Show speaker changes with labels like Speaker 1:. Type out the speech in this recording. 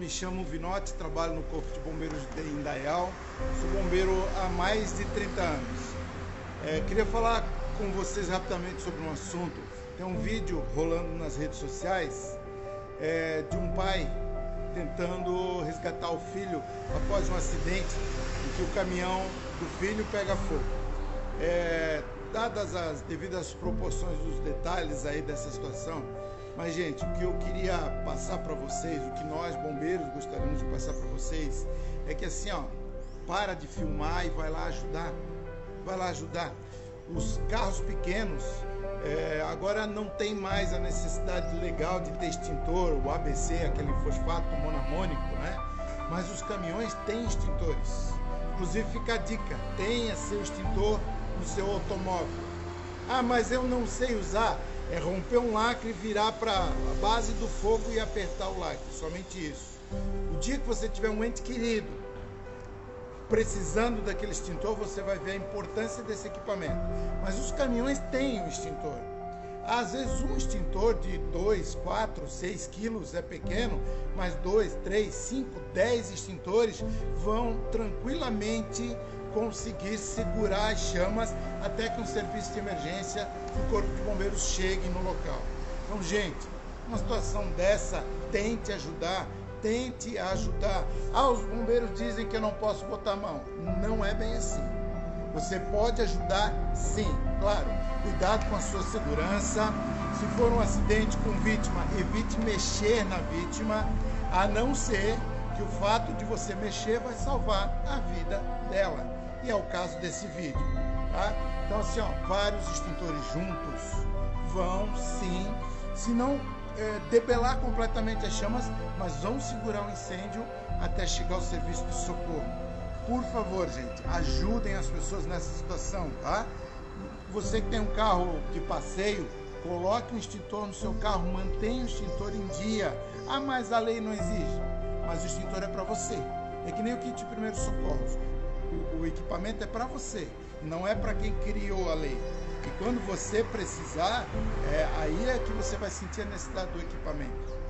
Speaker 1: me chamo Vinote, trabalho no Corpo de Bombeiros de Indaial, sou bombeiro há mais de 30 anos. É, queria falar com vocês rapidamente sobre um assunto. Tem um vídeo rolando nas redes sociais é, de um pai tentando resgatar o filho após um acidente em que o caminhão do filho pega fogo. É, dadas as devidas proporções dos detalhes aí dessa situação, mas, gente, o que eu queria passar para vocês, o que nós bombeiros gostaríamos de passar para vocês, é que assim, ó, para de filmar e vai lá ajudar. Vai lá ajudar. Os carros pequenos, é, agora não tem mais a necessidade legal de ter extintor, o ABC, aquele fosfato monamônico, né? Mas os caminhões têm extintores. Inclusive fica a dica, tenha seu extintor no seu automóvel. Ah, mas eu não sei usar é romper um lacre, virar para a base do fogo e apertar o lacre, somente isso. O dia que você tiver um ente querido precisando daquele extintor, você vai ver a importância desse equipamento. Mas os caminhões têm o um extintor. Às vezes um extintor de 2, 4, 6 quilos é pequeno, mas 2, 3, 5, 10 extintores vão tranquilamente conseguir segurar as chamas até que um serviço de emergência do Corpo de Bombeiros chegue no local. Então, gente, uma situação dessa, tente ajudar, tente ajudar. Ah, os bombeiros dizem que eu não posso botar a mão. Não é bem assim. Você pode ajudar sim, claro. Cuidado com a sua segurança. Se for um acidente com vítima, evite mexer na vítima, a não ser que o fato de você mexer vai salvar a vida dela e é o caso desse vídeo. Tá? Então, assim, ó, vários extintores juntos vão sim, se não é, debelar completamente as chamas, mas vão segurar o incêndio até chegar ao serviço de socorro. Por favor, gente, ajudem as pessoas nessa situação, tá? Você que tem um carro de passeio, coloque um extintor no seu carro, mantenha o extintor em dia. Ah, mas a lei não exige. Mas o extintor é para você. É que nem o kit de primeiros socorros o, o equipamento é para você, não é para quem criou a lei. E quando você precisar, é, aí é que você vai sentir a necessidade do equipamento.